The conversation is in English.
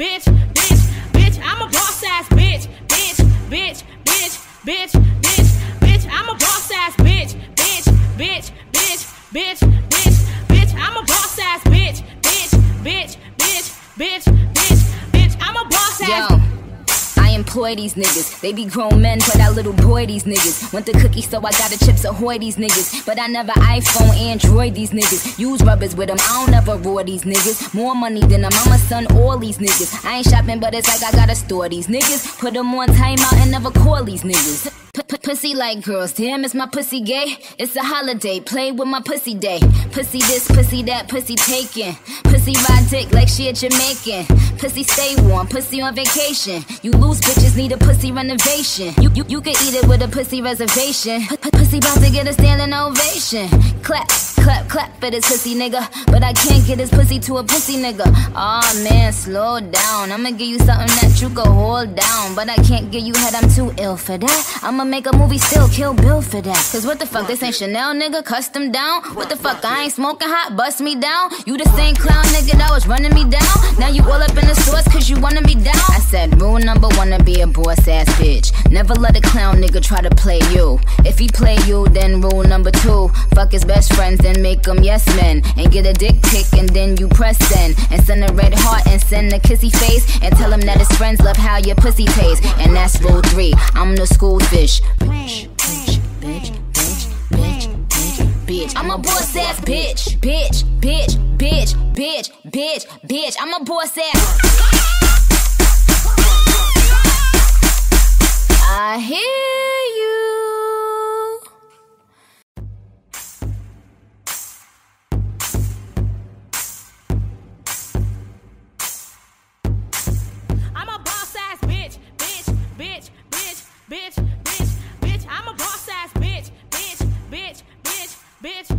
bitch, bitch, bitch. I'm a boss ass bitch, bitch, bitch, bitch, bitch, bitch, bitch. I'm a boss ass bitch, bitch, bitch, bitch, bitch, bitch, bitch. I'm a boss ass bitch, bitch, bitch, bitch, bitch, bitch, bitch. I'm a boss ass employ these niggas. They be grown men, but I little boy these niggas. Want the cookie, so I got the chips ahoy these niggas. But I never iPhone, Android these niggas. Use rubbers with them, I don't ever roar these niggas. More money than a mama, son, all these niggas. I ain't shopping, but it's like I gotta store these niggas. Put them on timeout and never call these niggas. Pussy like girls, damn, is my pussy gay? It's a holiday, play with my pussy day. Pussy this, pussy that, pussy taken. Pussy ride dick like she a Jamaican. Pussy stay warm, pussy on vacation. You lose bitches need a pussy renovation. You you, you can eat it with a pussy reservation. P pussy about to get a standing ovation. Clap, clap, clap for this pussy nigga. But I can't get this pussy to a pussy nigga. Aw oh, man, slow down. I'ma give you something that you can hold down. But I can't give you head, I'm too ill for that. I'ma make a movie, still kill Bill for that. Cause what the fuck, this ain't Chanel, nigga, custom down. What the fuck, I ain't smoking hot, bust me down. You the same clown nigga that was running me down. Now you all up in the stores cause you wanna be down. I said, rule number one to be a boss ass bitch. Never let a clown nigga try to play you. If he play you, then rule number two. Fuck his best friends, then make them yes men. And get a dick pic and then you press send. And send a red heart and send a kissy face. And tell him that his friends love how your pussy tastes. And that's rule three. I'm the school fish. Bitch, bitch, bitch, bitch, bitch, bitch, bitch. I'm a boss ass bitch, bitch, bitch, bitch, bitch, bitch, bitch. I'm a boss ass. bitch